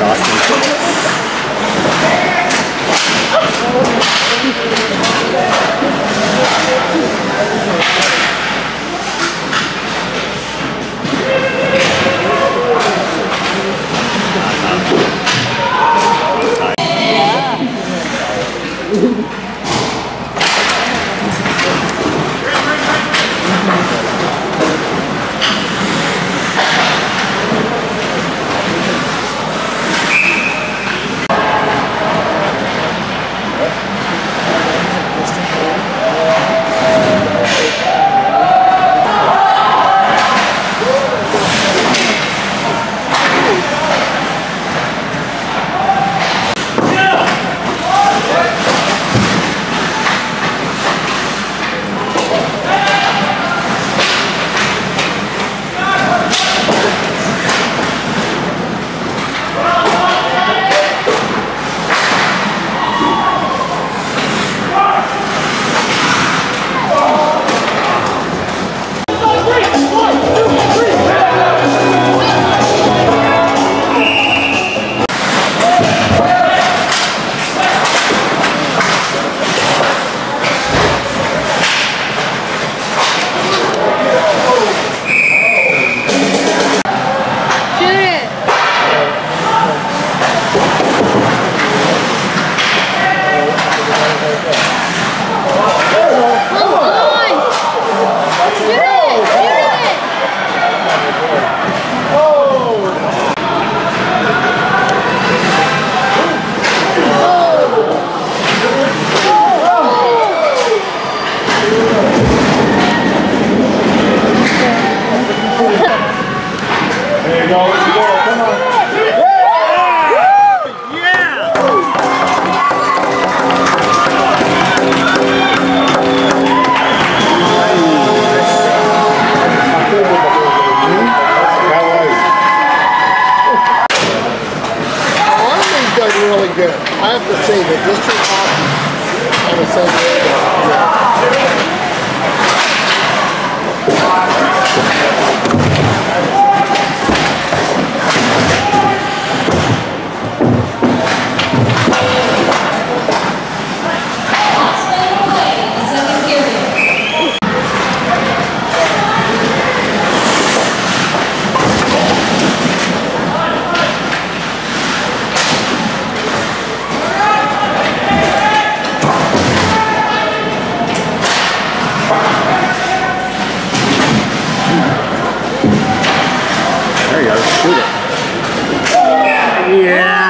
かわせて。I have to say that district hockey on uh, shoot it. Yeah.